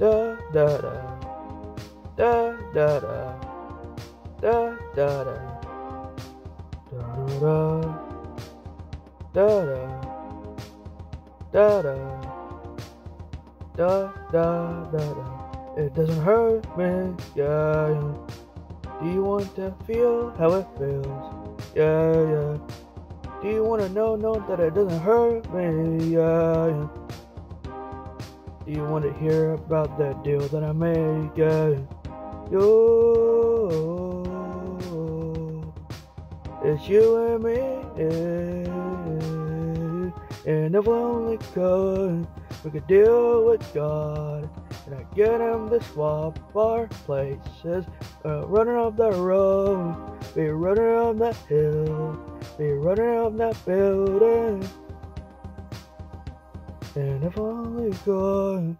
da da da. Da da da. Da da da. Da da da. Da da. Da da. Da da it doesn't hurt me yeah, yeah. Do you want to feel how it feels? Yeah yeah. Do you want to know know that it doesn't hurt me yeah, yeah do you want to hear about that deal that I made? Yeah. Yo, it's you and me. And if only could, we could deal with God. And I get him to swap our places. Uh, running up that road, be running up that hill, be running up that building and I've only gone